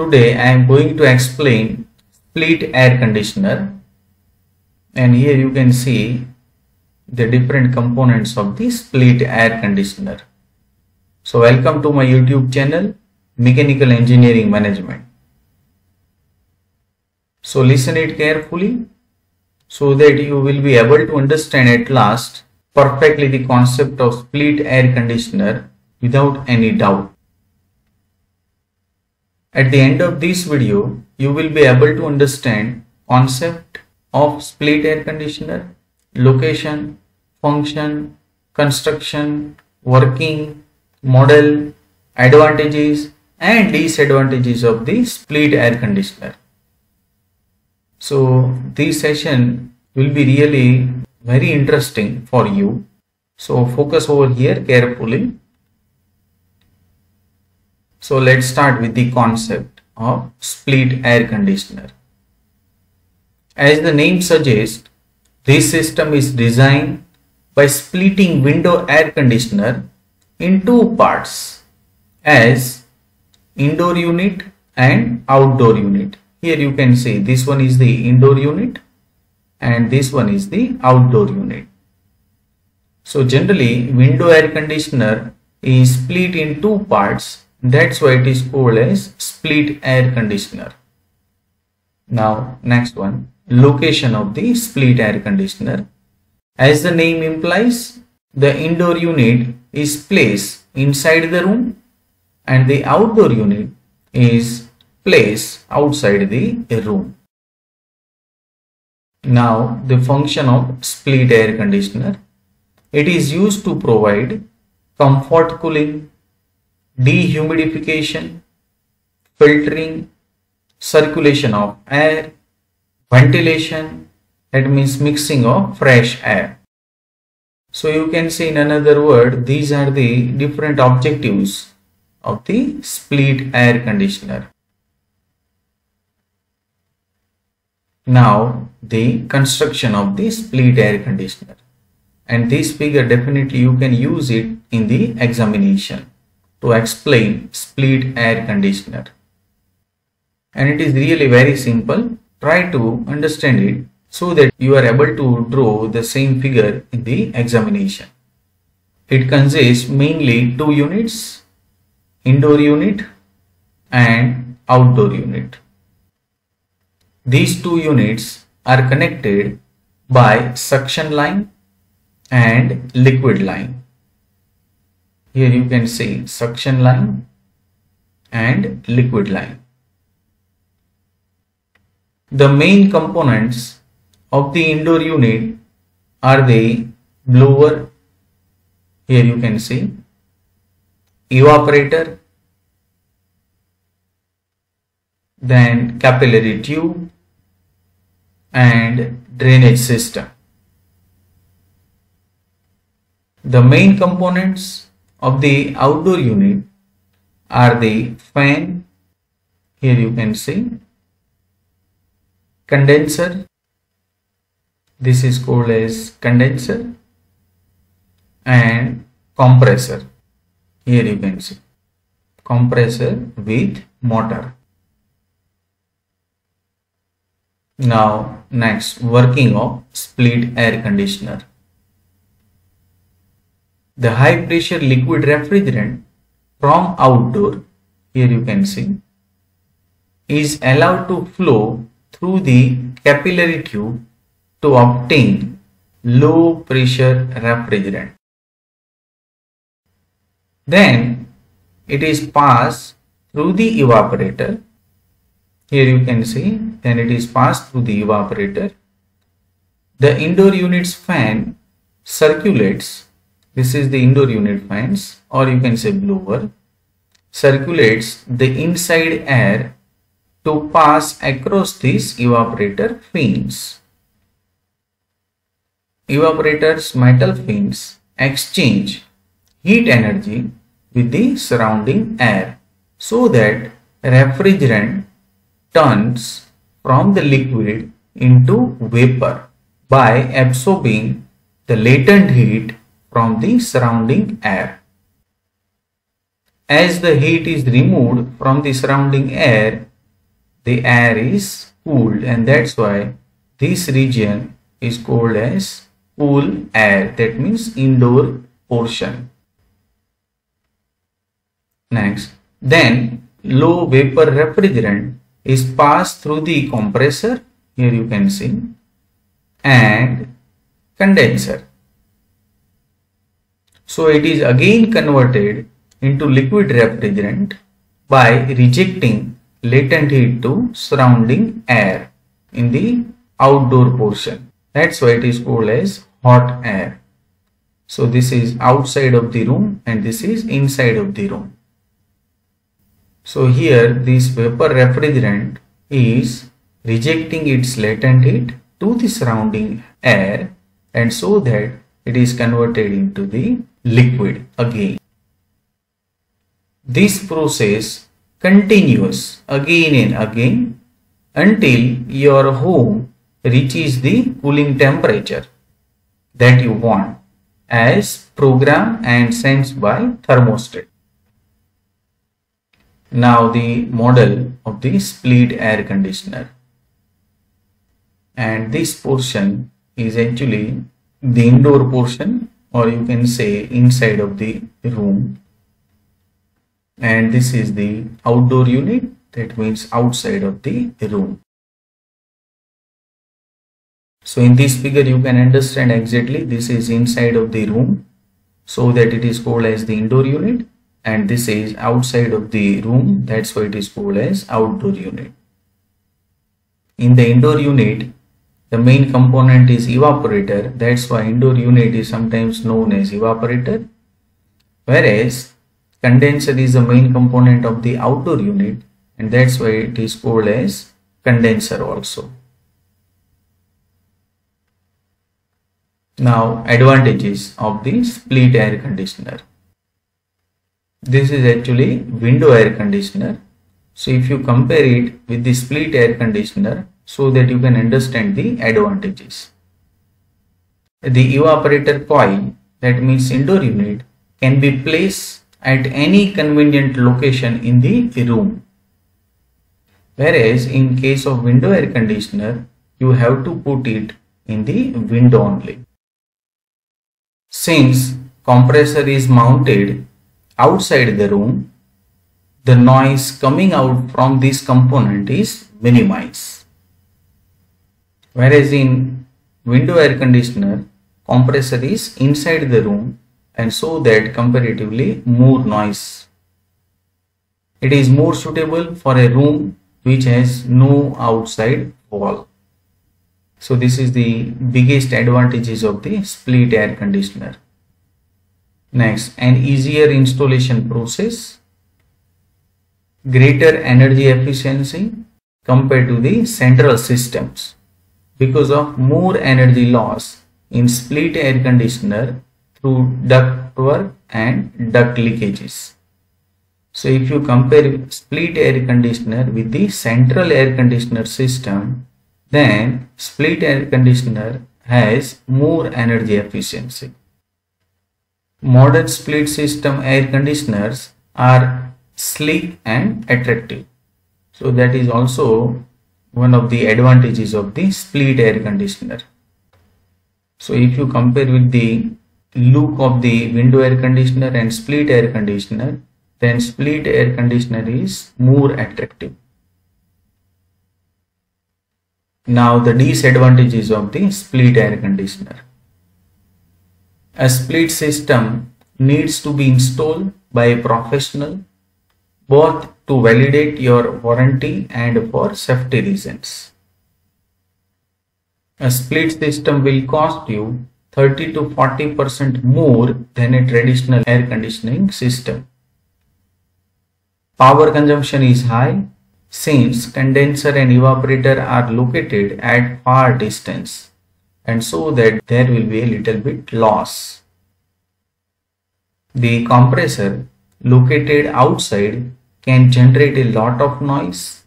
Today I am going to explain split air conditioner and here you can see the different components of the split air conditioner. So welcome to my YouTube channel Mechanical Engineering Management. So listen it carefully so that you will be able to understand at last perfectly the concept of split air conditioner without any doubt. At the end of this video, you will be able to understand concept of split air conditioner, location, function, construction, working, model, advantages and disadvantages of the split air conditioner. So this session will be really very interesting for you. So focus over here carefully. So let's start with the concept of split air conditioner. As the name suggests, this system is designed by splitting window air conditioner in two parts as indoor unit and outdoor unit. Here you can see this one is the indoor unit and this one is the outdoor unit. So generally window air conditioner is split in two parts that's why it is called as split air conditioner. Now next one location of the split air conditioner. As the name implies the indoor unit is placed inside the room and the outdoor unit is placed outside the room. Now the function of split air conditioner. It is used to provide comfort cooling, Hmm. dehumidification, filtering, circulation of air, ventilation, that means mixing of fresh air. So you can say in another word, these are the different objectives of the split air conditioner. Now the construction of the split air conditioner and this figure definitely you can use it in the examination to explain split air conditioner. And it is really very simple. Try to understand it so that you are able to draw the same figure in the examination. It consists mainly two units indoor unit and outdoor unit. These two units are connected by suction line and liquid line. Here you can see suction line and liquid line. The main components of the indoor unit are the blower, here you can see, evaporator, then capillary tube and drainage system. The main components of the outdoor unit are the fan, here you can see, condenser, this is called as condenser and compressor, here you can see, compressor with motor. Now next working of split air conditioner. The high pressure liquid refrigerant from outdoor here you can see is allowed to flow through the capillary tube to obtain low pressure refrigerant. Then it is passed through the evaporator here you can see then it is passed through the evaporator. The indoor unit's fan circulates. This is the indoor unit fans or you can say blower. Circulates the inside air to pass across these evaporator fins. Evaporator's metal fins exchange heat energy with the surrounding air so that refrigerant turns from the liquid into vapor by absorbing the latent heat from the surrounding air. As the heat is removed from the surrounding air, the air is cooled and that's why this region is called as cool air that means indoor portion. Next, then low vapor refrigerant is passed through the compressor here you can see and condenser. So it is again converted into liquid refrigerant by rejecting latent heat to surrounding air in the outdoor portion. That's why it is called as hot air. So this is outside of the room and this is inside of the room. So here this vapor refrigerant is rejecting its latent heat to the surrounding air and so that it is converted into the liquid again. This process continues again and again until your home reaches the cooling temperature that you want as programmed and sensed by thermostat. Now the model of the split air conditioner and this portion is actually the indoor portion or you can say inside of the room. And this is the outdoor unit that means outside of the room. So in this figure you can understand exactly this is inside of the room so that it is called as the indoor unit and this is outside of the room that's why it is called as outdoor unit. In the indoor unit the main component is evaporator. That's why indoor unit is sometimes known as evaporator. Whereas condenser is the main component of the outdoor unit and that's why it is called as condenser also. Now advantages of the split air conditioner. This is actually window air conditioner. So if you compare it with the split air conditioner, so that you can understand the advantages. The evaporator coil that means indoor unit can be placed at any convenient location in the room. Whereas in case of window air conditioner, you have to put it in the window only. Since compressor is mounted outside the room, the noise coming out from this component is minimized. Whereas in window air conditioner, compressor is inside the room and so that comparatively more noise. It is more suitable for a room which has no outside wall. So this is the biggest advantages of the split air conditioner. Next, an easier installation process, greater energy efficiency compared to the central systems because of more energy loss in split air conditioner through ductwork and duct leakages. So if you compare split air conditioner with the central air conditioner system, then split air conditioner has more energy efficiency. Modern split system air conditioners are sleek and attractive. So that is also one of the advantages of the split air conditioner. So if you compare with the look of the window air conditioner and split air conditioner, then split air conditioner is more attractive. Now the disadvantages of the split air conditioner. A split system needs to be installed by a professional both to validate your warranty and for safety reasons. A split system will cost you 30 to 40% more than a traditional air conditioning system. Power consumption is high since condenser and evaporator are located at far distance and so that there will be a little bit loss. The compressor located outside can generate a lot of noise.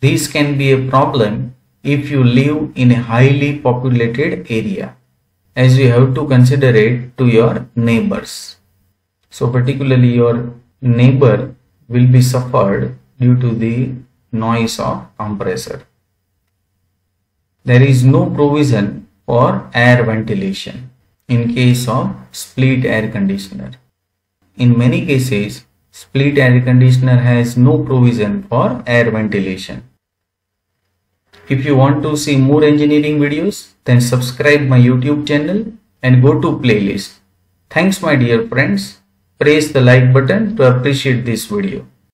This can be a problem if you live in a highly populated area as you have to consider it to your neighbors. So particularly your neighbor will be suffered due to the noise of compressor. There is no provision for air ventilation in case of split air conditioner. In many cases, split air conditioner has no provision for air ventilation. If you want to see more engineering videos, then subscribe my YouTube channel and go to playlist. Thanks my dear friends. Press the like button to appreciate this video.